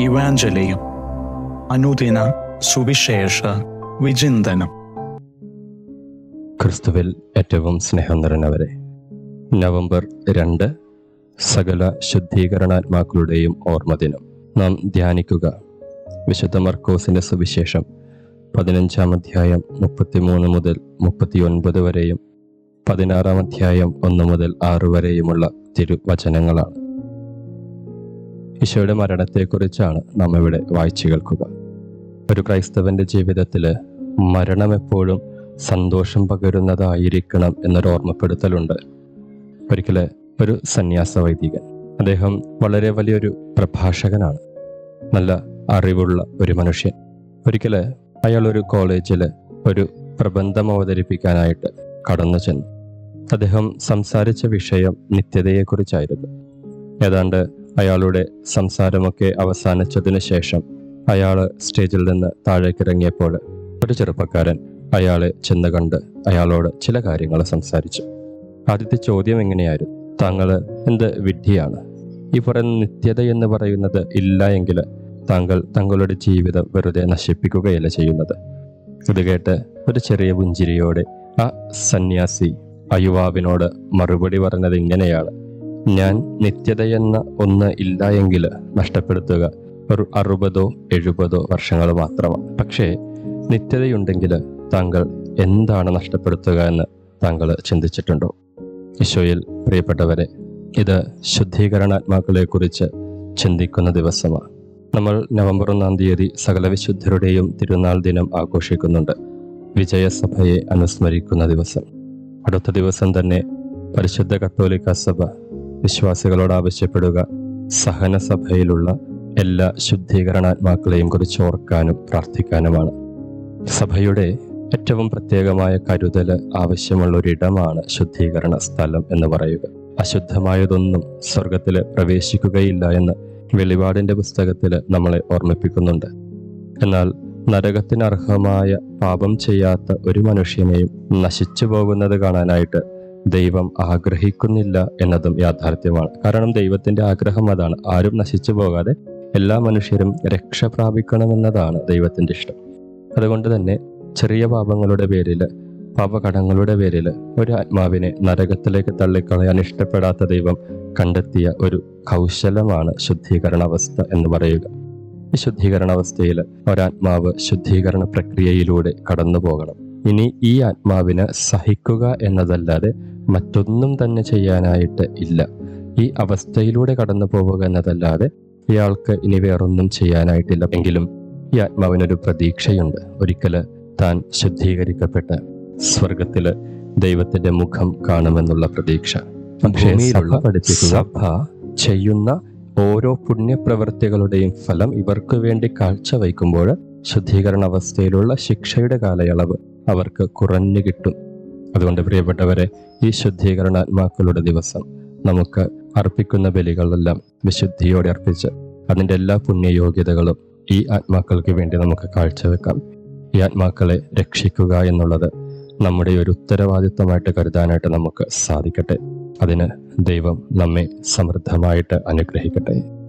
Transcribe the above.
ഇവാഞ്ചലിയും അനുദിന സുവിശേഷ വിചിന്തനം. ക്രിസ്തുവിൽ ഏറ്റവും സ്നേഹം നിറഞ്ഞവരെ നവംബർ രണ്ട് സകല ശുദ്ധീകരണാത്മാക്കളുടെയും ഓർമ്മദിനം. നാം ധ്യാനിക്കുക. വിശുദ്ധ മർക്കോസിന്റെ സുവിശേഷം പതിനഞ്ചാം അധ്യായം മുപ്പത്തിമൂന്ന് മുതൽ മുപ്പത്തിയൊൻപത് വരെയും പതിനാറാം അധ്യായം ഒന്ന് മുതൽ ആറ് വരെയുമുള്ള തിരുവചനങ്ങളാണ്. ഈശോയുടെ മരണത്തെക്കുറിച്ചാണ് നാം ഇവിടെ വായിച്ചു കേൾക്കുക ഒരു ക്രൈസ്തവന്റെ ജീവിതത്തിൽ മരണം എപ്പോഴും സന്തോഷം പകരുന്നതായിരിക്കണം എന്നൊരു ഓർമ്മപ്പെടുത്തലുണ്ട്. ഒരിക്കൽ ഒരു സന്യാസ വൈദികൻ. അദ്ദേഹം വളരെ വലിയൊരു പ്രഭാഷകനാണ്. നല്ല അറിവുള്ള ഒരു മനുഷ്യൻ. ഒരിക്കൽ അയാൾ ഒരു കോളേജിൽ ഒരു പ്രബന്ധം അവതരിപ്പിക്കാനായിട്ട് കടന്നു ചെന്നു. അദ്ദേഹം സംസാരിച്ച വിഷയം നിത്യതയെക്കുറിച്ചായിരുന്നു. ഏതാണ്ട് അയാളുടെ സംസാരമൊക്കെ അവസാനിച്ചതിന് ശേഷം അയാൾ സ്റ്റേജിൽ നിന്ന് താഴേക്ക് ഇറങ്ങിയപ്പോൾ ഒരു ചെറുപ്പക്കാരൻ അയാളെ ചെന്ന് കണ്ട് അയാളോട് ചില കാര്യങ്ങൾ സംസാരിച്ചു. ആദ്യത്തെ ചോദ്യം എങ്ങനെയായിരുന്നു? താങ്കൾ എന്ത് വിഡ്ഢിയാണ്? ഈ പറയുന്ന നിത്യത എന്ന് പറയുന്നത് ഇല്ല എങ്കിൽ താങ്കൾ തങ്ങളുടെ ജീവിതം വെറുതെ നശിപ്പിക്കുകയല്ല ചെയ്യുന്നത്. ഇത് കേട്ട് ഒരു ചെറിയ പുഞ്ചിരിയോടെ ആ സന്യാസി ആ യുവാവിനോട് മറുപടി പറഞ്ഞത് ഇങ്ങനെയാണ്. ഞാൻ നിത്യതയെന്ന ഒന്ന് ഇല്ല എങ്കിൽ നഷ്ടപ്പെടുത്തുക. ഒരു അറുപതോ എഴുപതോ വർഷങ്ങൾ മാത്രമാണ്. പക്ഷേ നിത്യതയുണ്ടെങ്കിൽ താങ്കൾ എന്താണ് നഷ്ടപ്പെടുത്തുക എന്ന് താങ്കൾ ചിന്തിച്ചിട്ടുണ്ടോ? ഈശോയിൽ പ്രിയപ്പെട്ടവരെ ഇത് ശുദ്ധീകരണാത്മാക്കളെക്കുറിച്ച് ചിന്തിക്കുന്ന ദിവസമാണ്. നമ്മൾ നവംബർ ഒന്നാം തീയതി സകല വിശുദ്ധരുടെയും തിരുനാൾ ദിനം ആഘോഷിക്കുന്നുണ്ട്. വിജയസഭയെ അനുസ്മരിക്കുന്ന ദിവസം. അടുത്ത ദിവസം തന്നെ പരിശുദ്ധ കത്തോലിക്ക സഭ വിശ്വാസികളോട് ആവശ്യപ്പെടുക. സഹനസഭയിലുള്ള എല്ലാ ശുദ്ധീകരണാത്മാക്കളെയും കുറിച്ച് ഓർക്കാനും പ്രാർത്ഥിക്കാനുമാണ്. സഭയുടെ ഏറ്റവും പ്രത്യേകമായ കരുതൽ ആവശ്യമുള്ള ഒരിടമാണ് ശുദ്ധീകരണ സ്ഥലം എന്ന് പറയുക. അശുദ്ധമായതൊന്നും സ്വർഗത്തിൽ പ്രവേശിക്കുകയില്ല എന്ന് വെളിപാടിന്റെ പുസ്തകത്തിൽ നമ്മളെ ഓർമ്മിപ്പിക്കുന്നുണ്ട്. എന്നാൽ നരകത്തിനർഹമായ പാപം ചെയ്യാത്ത ഒരു മനുഷ്യനെയും നശിച്ചു പോകുന്നത് കാണാനായിട്ട് ദൈവം ആഗ്രഹിക്കുന്നില്ല എന്നതും യാഥാർത്ഥ്യമാണ്. കാരണം ദൈവത്തിന്റെ ആഗ്രഹം അതാണ്. ആരും നശിച്ചു പോകാതെ എല്ലാ മനുഷ്യരും രക്ഷ പ്രാപിക്കണമെന്നതാണ് ദൈവത്തിന്റെ ഇഷ്ടം. അതുകൊണ്ട് തന്നെ ചെറിയ പാപങ്ങളുടെ പേരിൽ പാപകടങ്ങളുടെ പേരിൽ ഒരു ആത്മാവിനെ നരകത്തിലേക്ക് തള്ളിക്കളയാൻ ഇഷ്ടപ്പെടാത്ത ദൈവം കണ്ടെത്തിയ ഒരു കൗശലമാണ് ശുദ്ധീകരണാവസ്ഥ എന്ന് പറയുക. ഈ ശുദ്ധീകരണാവസ്ഥയിൽ ഒരാത്മാവ് ശുദ്ധീകരണ പ്രക്രിയയിലൂടെ കടന്നു പോകണം ഇനി ഈ ആത്മാവിന് സഹിക്കുക എന്നതല്ലാതെ മറ്റൊന്നും തന്നെ ചെയ്യാനായിട്ട് ഇല്ല. ഈ അവസ്ഥയിലൂടെ കടന്നു പോവുക എന്നതല്ലാതെ ഇയാൾക്ക് ഇനി വേറൊന്നും ചെയ്യാനായിട്ടില്ല. എങ്കിലും ഈ ആത്മാവിനൊരു പ്രതീക്ഷയുണ്ട്. ഒരിക്കൽ താൻ ശുദ്ധീകരിക്കപ്പെട്ട് സ്വർഗത്തിൽ ദൈവത്തിന്റെ മുഖം കാണുമെന്നുള്ള പ്രതീക്ഷ. പക്ഷേ സഭ ചെയ്യുന്ന ഓരോ പുണ്യപ്രവൃത്തികളുടെയും ഫലം ഇവർക്ക് വേണ്ടി കാഴ്ചവെക്കുമ്പോൾ ശുദ്ധീകരണ അവസ്ഥയിലുള്ള ശിക്ഷയുടെ കാലയളവ് അവർക്ക് കുറഞ്ഞു കിട്ടും. അതുകൊണ്ട് പ്രിയപ്പെട്ടവരെ ഈ ശുദ്ധീകരണാത്മാക്കളുടെ ദിവസം നമുക്ക് അർപ്പിക്കുന്ന ബലികളെല്ലാം വിശുദ്ധിയോടെ അർപ്പിച്ച് അതിന്റെ എല്ലാ പുണ്യയോഗ്യതകളും ഈ ആത്മാക്കൾക്ക് വേണ്ടി നമുക്ക് കാഴ്ചവെക്കാം. ഈ ആത്മാക്കളെ രക്ഷിക്കുക എന്നുള്ളത് നമ്മുടെ ഒരു ഉത്തരവാദിത്വമായിട്ട് കരുതാനായിട്ട് നമുക്ക് സാധിക്കട്ടെ. അതിന് ദൈവം നമ്മെ സമൃദ്ധമായിട്ട് അനുഗ്രഹിക്കട്ടെ.